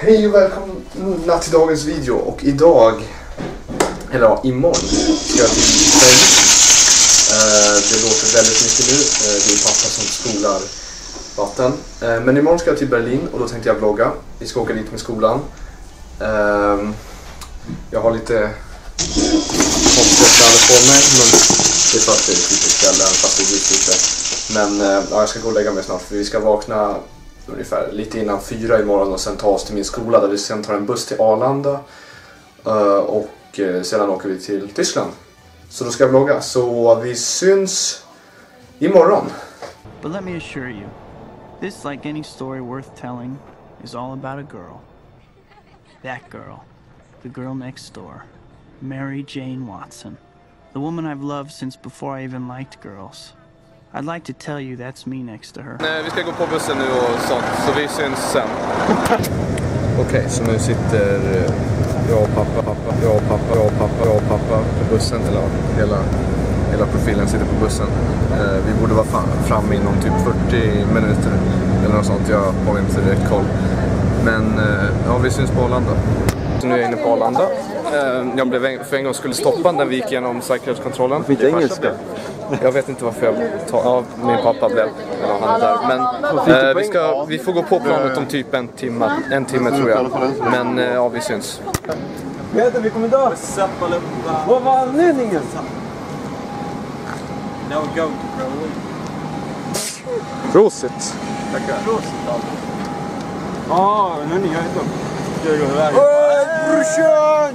Hej och välkomna till dagens video och idag, eller ja, imorgon ska jag till Berlin. Eh, det låter väldigt mycket nu, eh, det är pappa som spolar vatten. Eh, men imorgon ska jag till Berlin och då tänkte jag vlogga. Vi ska åka dit med skolan. Ehm, jag har lite konstiga kläder på mig men det är för att det är typiskt kväll även fast det är lite. Men eh, ja, jag ska gå och lägga mig snart för vi ska vakna ungefär lite innan fyra imorgon och sen ta oss till min skola där vi sen tar en buss till Arlanda eh, och eh, sedan åker vi till Tyskland. Så då ska jag vlogga, så vi syns imorgon. But let me assure you, this, like any story worth telling, is all about a girl. That girl. The girl next door. Mary Jane Watson. The woman I've loved since before I even liked girls. I'd like to tell you that's me next to her. Nej, vi ska gå på bussen nu och sånt, så vi syns sen. Okej, så nu sitter eh, jag och pappa, pappa, jag och pappa, jag och pappa, jag och pappa på bussen. Eller hela, hela profilen sitter på bussen. Eh, vi borde vara framme inom typ 40 minuter eller något sånt. Jag har inte direkt koll. Men eh, ja, vi syns på Arlanda. Så nu är jag inne på Arlanda. Eh, Jag blev för en gång skulle stoppa när vi gick igenom säkerhetskontrollen. Inte engelska. Jag vet inte varför jag tar, ja, min pappa blev, eller han är där. Men eh, vi, ska, vi får gå på planet om typ en timme, en timme tror jag. Men eh, ja, vi syns. Peter, vi kommer dö! Vad var anledningen? No go to Berlin. Prosit! Ja, nu ni, jag är dum. Ska jag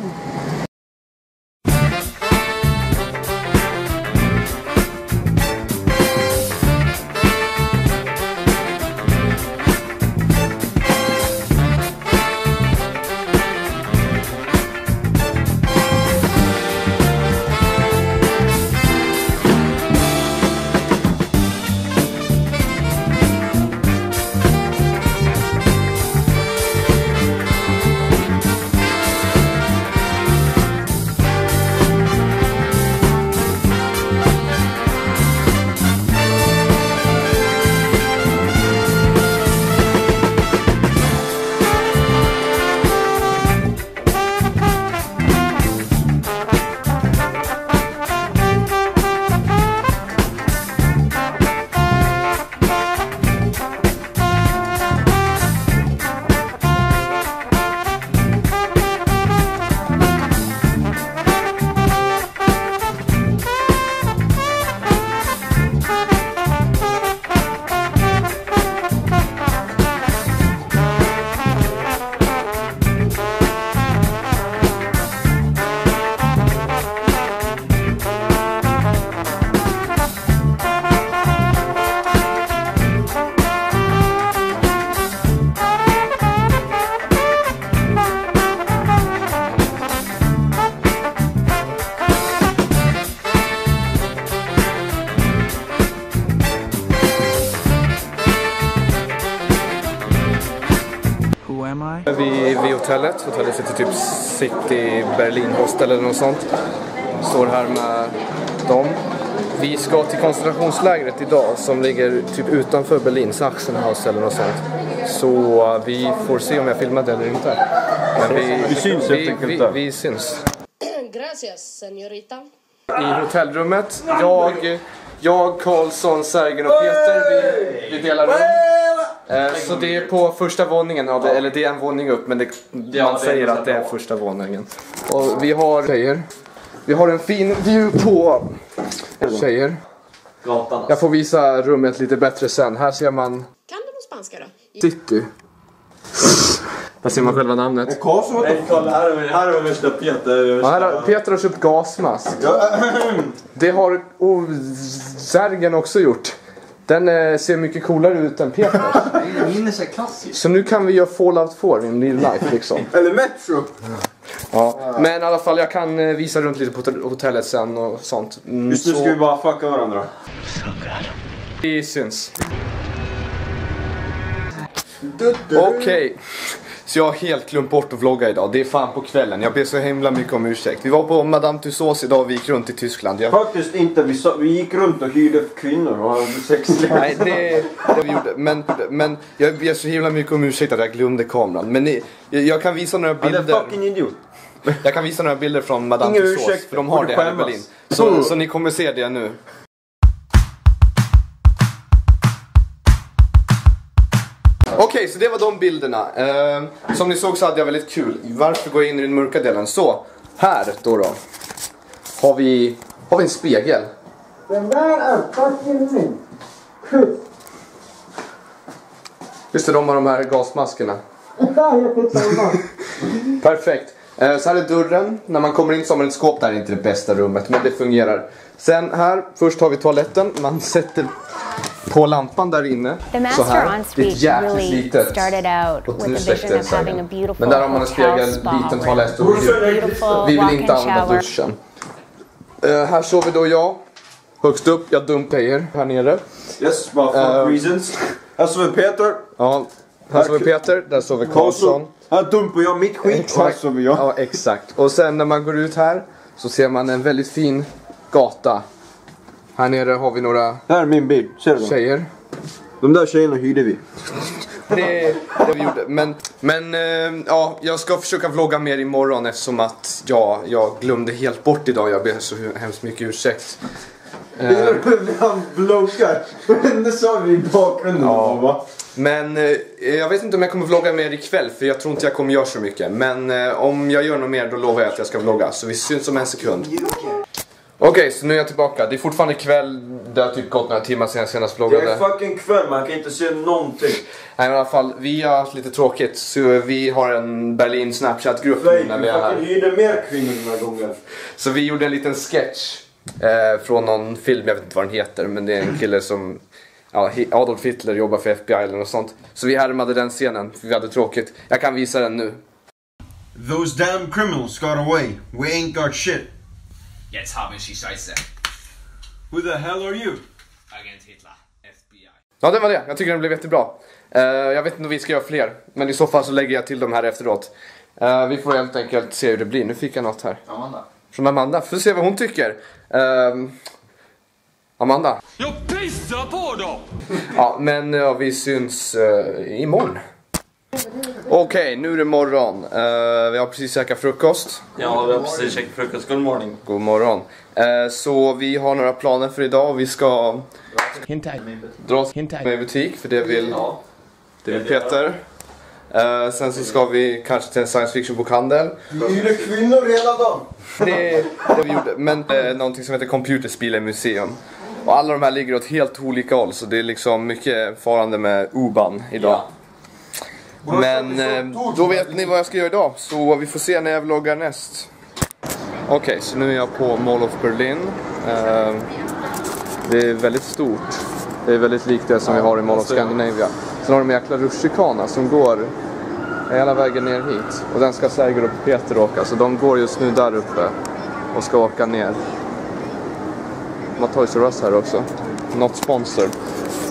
Who am I? Vi vid hotellet. Hotellet heter typ City Berlin Hostel eller något sånt. Står här med dem. Vi ska till koncentrationslägret idag som ligger typ utanför Berlin, Sachsenhaus eller något sånt. Så eh, vi får se om jag filmade eller inte. Men vi, Vi syns helt vi, enkelt vi, där. vi syns. Gracias, señorita. i hotellrummet. Jag, jag Karlsson, Sergen och Peter, vi, vi delar rum. Eh, så det är på första våningen, ja, det, eller det är en våning upp men det, man säger att det är första våningen. Och vi har tjejer. Vi har en fin view på tjejer. Gatan Jag får visa rummet lite bättre sen. Här ser man Kan du någon spanska då? City. Där ser man själva namnet. Karlsson, Nej, kolla här är, här är värsta Peter. Ja, här har, Peter har köpt gasmask. Det har oh, Sergen också gjort. Den eh, ser mycket coolare ut än Peters. Min är så klassisk. Så nu kan vi göra Fallout 4 in real life liksom. Eller Metro. Ja. Men i alla fall jag kan eh, visa runt lite på hotell- hotellet sen och sånt. Mm, Just nu ska vi bara fucka varandra. vi syns. Okej. Så jag har helt glömt bort att vlogga idag. Det är fan på kvällen. Jag ber så himla mycket om ursäkt. Vi var på Madame Tussauds idag och vi gick runt i Tyskland. Jag... Faktiskt inte. Vi, sa, vi gick runt och hyrde kvinnor och hade sex. Nej, det, det vi gjorde. Men, men jag ber så himla mycket om ursäkt att jag glömde kameran. Men ni, jag, kan visa några Han är bilder. fucking idiot. Jag kan visa några bilder från Madame Inga Tussauds. ursäkter, För de har det här i. Berlin. Så, så ni kommer se det nu. Okej, så det var de bilderna. Eh, som ni såg så hade jag väldigt kul. Varför går jag in i den mörka delen? Så, här då då. Har vi, har vi en spegel. Den där är fucking min. Just det, de har de här gasmaskerna. Perfekt. Eh, Så här är dörren. När man kommer in så har man ett skåp. Det här är inte det bästa rummet, men det fungerar. Sen här, först har vi toaletten. Man sätter på lampan där inne. Så här. Det är speak jäkligt litet. Och nu släckte a sägen. Men där har man en spegel, liten toalett vi vill inte använda duschen. Eh, här sover då jag. Högst upp, jag dumpar er här nere. Yes, bara fuck Eh. reasons. Här sover Peter. Ja, här sover Peter, där sover Karlsson. Här dumpar jag mitt skit och här sover jag. Ja, exakt. Och sen när man går ut här så ser man en väldigt fin gata. Här nere har vi några Här är min bil. Ser du dem? tjejer. De där tjejerna hyrde vi. Det, det vi gjorde. Men, men eh, ja, jag ska försöka vlogga mer imorgon eftersom att ja, jag glömde helt bort idag. Jag ber så hemskt mycket ursäkt. Det är när han vloggar. Det sa vi i bakgrunden. Ja. Va? Men eh, jag vet inte om jag kommer vlogga mer ikväll för jag tror inte jag kommer göra så mycket. Men eh, om jag gör något mer då lovar jag att jag ska vlogga. Så vi syns om en sekund. Okej, så nu är jag tillbaka. Det är fortfarande kväll. Det har typ gått några timmar sedan jag senast Det vloggade. är fucking kväll, man kan inte se någonting. Nej men i alla fall, vi har haft lite tråkigt. Så vi har en Berlin Snapchat-grupp nu när vi vi är här. hyrde mer kvinnor den här gången. Så vi gjorde en liten sketch eh, från någon film, jag vet inte vad den heter, men det är en kille som Ja, Adolf Hitler jobbar för FBI eller något sånt. Så vi härmade den scenen, för vi hade tråkigt. Jag kan visa den nu. Those damn criminals got away. We ain't got shit. Jetzt haben sie Scheiße. Who the hell are you? Agent Hitler, FBI. Ja, det var det. Jag tycker den blev jättebra. Eh, jag vet inte om vi ska göra fler, men i så fall så lägger jag till dem här efteråt. Eh, vi får helt enkelt se hur det blir. Nu fick jag något här. Amanda. Från Amanda. Får se vad hon tycker. Ehm, Amanda. Jag pissar på dem! Ja, men ja, vi syns uh, imorgon. Okej, nu är det morgon. Eh, vi har precis käkat frukost. Ja, vi har precis käkat frukost. Good morning. God morgon. Eh, så vi har några planer för idag. Vi ska dra oss med i butik, för det vill, det vill Peter. Eh, sen så ska vi kanske till en science fiction bokhandel. Vi hyrde kvinnor hela dagen. Det, det vi gjorde. Men eh, någonting som heter Computerspielen museum. Och alla de här ligger åt helt olika håll så det är liksom mycket farande med U-ban idag. Men eh, då vet ni vad jag ska göra idag så vi får se när jag vloggar näst. Okej, så nu är jag på Mall of Berlin. Eh, det är väldigt stort. Det är väldigt likt det som vi har i Mall of Scandinavia. Sen har de en jäkla rutschkana som går hela vägen ner hit. Och den ska Sergel och Peter åka, så de går just nu där uppe och ska åka ner. De har Toys R Us här också. Not sponsored.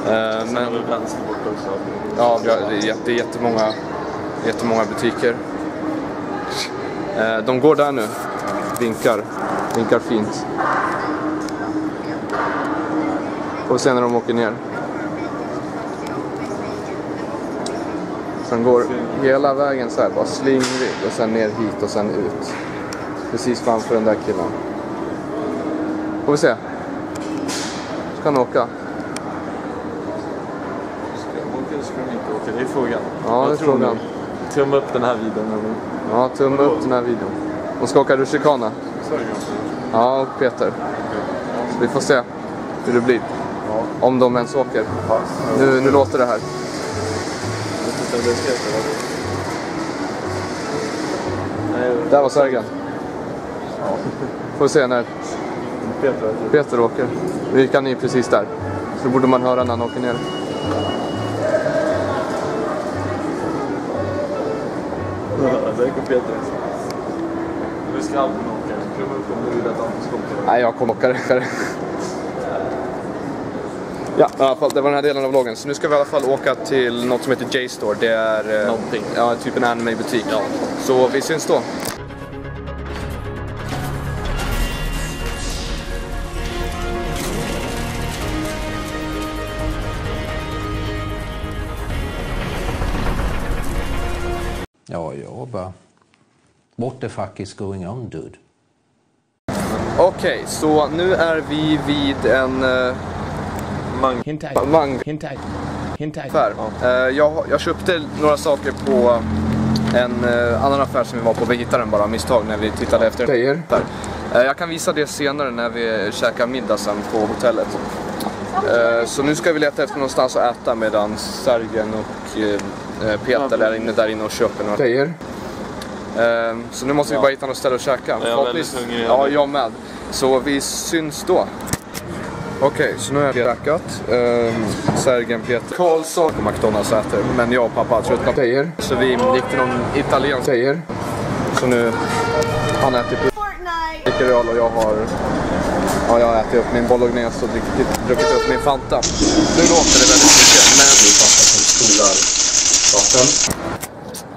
Eh, men... också. Ja, vi har- det är, jättemånga, jättemånga butiker. Eh, de går där nu. Vinkar. Vinkar fint. Får se när de åker ner. Sen går hela vägen så här, bara slingrig och sen ner hit och sen ut. Precis framför den där killen. Får vi se. Ska han åka? Åker ska de inte åka? Det är frågan. Ja, det är frågan. Tumma upp den här videon. Ja, tumme upp den här videon. De ska åka rutschkana. Ja, och Peter. Så vi får se hur det blir. Om de ens åker. Nu, nu låter det här. Där var Sergen. Får se när Peter. du. Peter åker. Nu gick han in precis där. Så då borde man höra när han åker ner. Ja, Där går Peter. Nu ska Albin åka. Om du att Albin ska åka. Nej, jag kommer åka det. Ja, i alla fall, det var den här delen av vloggen. Så nu ska vi i alla fall åka till något som heter J-Store. Det är... eh, Någonting. Ja, typ en anime-butik. Så vi syns då. What the fuck is going on dude? Okej, så nu är vi vid en... Uh, Mang. Mang. Affär. Eh, jag, jag köpte några saker på en eh, annan affär som vi var på. Vi hittade den bara av misstag när vi tittade efter grejer. Där. Eh, jag kan visa det senare när vi käkar middag sen på hotellet. Så nu ska vi leta efter någonstans att äta medan Sergen och Peter är inne där inne och köper några grejer. Eh, så nu måste vi bara hitta något ställe att käka. är Förhoppningsvis- väldigt hungrig. Ja, jag med. Så vi syns då. Okej, så nu har jag käkat. Um, Sergen, Peter, Karlsson McDonalds äter. Men jag och pappa har tröttnat på grejer. Så vi gick till någon italiensk grejer. Så nu, han äter dricker öl och jag har Ja, jag har ätit upp min bolognese och druckit, druckit upp min Fanta. Nu låter det väldigt mycket, men... Min pappa som spolar vatten.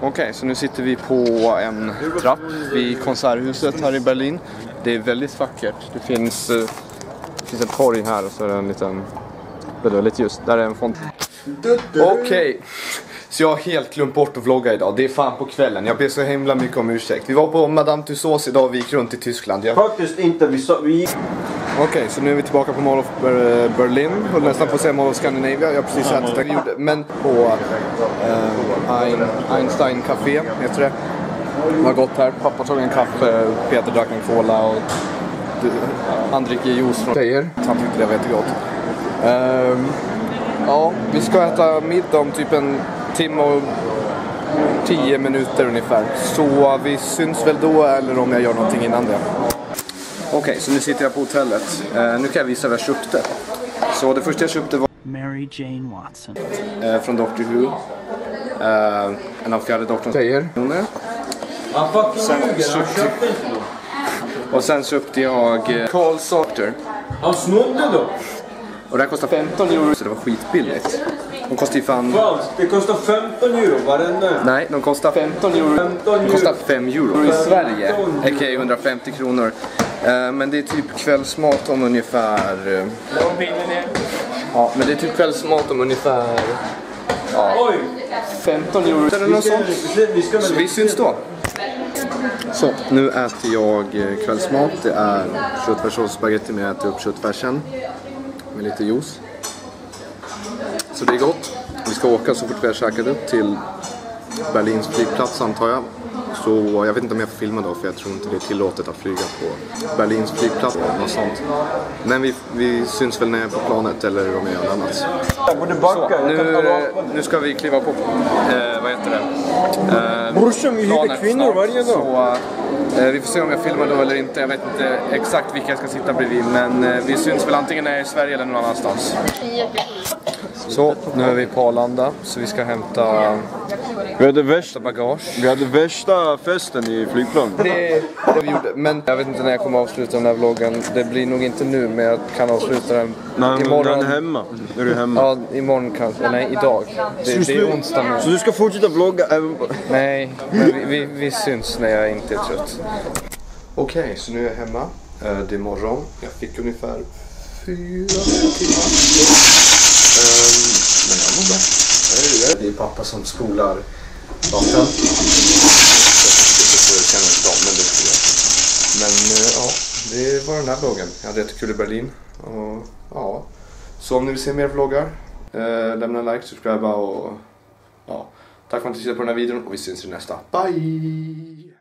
Okej, så nu sitter vi på en trapp vid Konserthuset här i Berlin. Det är väldigt vackert. Det finns, eh, det finns ett torg här och så är det en liten... Det är väldigt ljust. Där är en font. Okej. Så jag har helt glömt bort att vlogga idag. Det är fan på kvällen. Jag ber så himla mycket om ursäkt. Vi var på Madame Tussauds idag och vi gick runt i Tyskland. Jag... Faktiskt inte. Vi, sa, vi Okej, så nu är vi tillbaka på Mall of Berlin. Höll nästan på att säga Mall of Scandinavia. Jag har precis ätit det. Men på eh, Einstein Café, heter det. Det var gott här. Pappa tog en kaffe, Peter drack en cola och han dricker juice från tjejer. Han tyckte det var jättegott. Um, ja, vi ska äta middag om typ en timme och tio minuter ungefär. Så vi syns väl då eller om jag gör någonting innan det. Okej, så nu sitter jag på hotellet. Eh, nu kan jag visa vad jag köpte. Så det första jag köpte var Mary Jane Watson. eh, från Doctor Who. Eh, en av fjärde doktorns tjejer. Sen köpte, och sen köpte jag Carl Sauter. Han snodde då. Och det här kostar 15 euro så det var skitbilligt. De kostar ju fan... Falskt. Det kostar 15 euro varenda. Nej, de kostar 15 euro. 15 De euro. kostar 5 euro i Sverige. A.k.a. 150 kronor. Eh, men det är typ kvällsmat om ungefär... eh, Ja, men det är typ kvällsmat om ungefär... Ja, Oj! 15 euro eller något sånt. Så vi syns då. Så, nu äter jag eh, kvällsmat. Det är köttfärssås men jag äter upp köttfärsen med lite juice. Så det är gott. Vi ska åka så fort vi har käkat upp till Berlins flygplats antar jag. Så jag vet inte om jag får filma då för jag tror inte det är tillåtet att flyga på Berlins flygplats eller något sånt. Men vi, vi syns väl när jag är på planet eller om jag gör något annat. Ta Nu, vapen. nu ska vi kliva på, eh, vad heter det? Eh, Brorsan, vi planet kvinnor snart. varje dag. Så, eh, vi får se om jag filmar då eller inte. Jag vet inte exakt vilka jag ska sitta bredvid. Men eh, vi syns väl antingen när jag är i Sverige eller någon annanstans. Så, nu är vi på Arlanda. Så vi ska hämta Vi hade, värsta, bagage. vi hade värsta festen i flygplan. Det, det vi gjorde. Men jag vet inte när jag kommer avsluta den här vloggen. Det blir nog inte nu, men jag kan avsluta den när imorgon. han är hemma. Du är hemma. Ja, imorgon kanske. Nej, idag. Det, det är onsdag nu. Så du ska fortsätta vlogga även på... Nej, men vi, vi, vi syns när jag inte är trött. Okej, så nu är jag hemma. Eh, Det är morgon. Jag fick ungefär fyra timmar. Ehm, Men jag mår bra. Det är pappa som spolar vatten. Det men det tror jag. Men ja, det var den här vloggen. Jag hade jättekul i Berlin. Och, ja. Så om ni vill se mer vloggar, eh, lämna en like, subscriba och ja. Tack för att ni tittade på den här videon och vi syns i nästa. Bye!